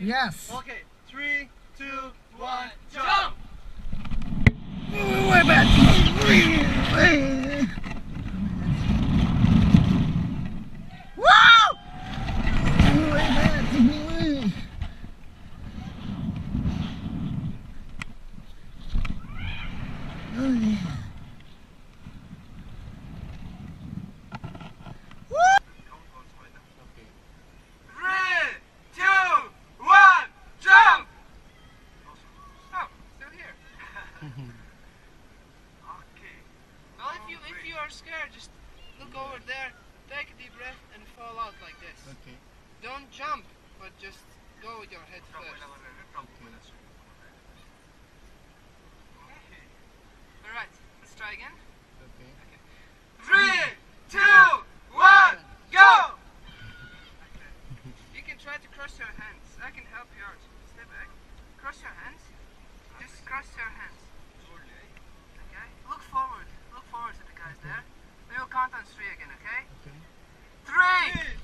Yes. Okay, three, okay. Well, if you if you are scared, just look over there, take a deep breath, and fall out like this. Okay. Don't jump, but just go with your head first. All right. Let's try again. Okay. Three, two, one, go! You can try to cross your hands. I can help you out. Step back. Cross your hands. Just cross your hands. Okay? Look forward. Look forward to the guys there. We will count on three again, okay? Okay. Three!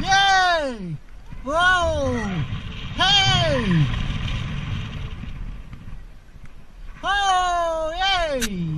Yay! Whoa! Hey! Oh, yay!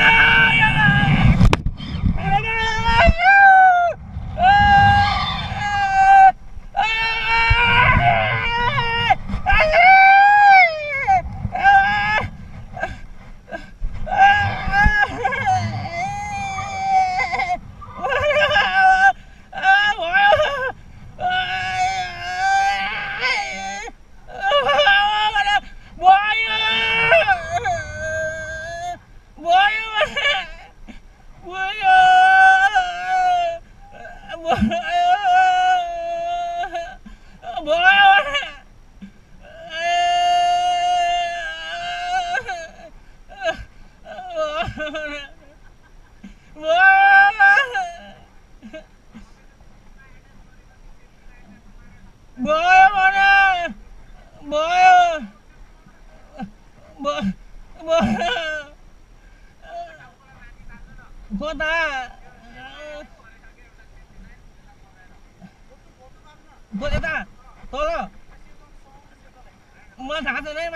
bữa bữa con ơi bữa bữa bữa cô ta. Cô ta. तल मलाई थाहा छैन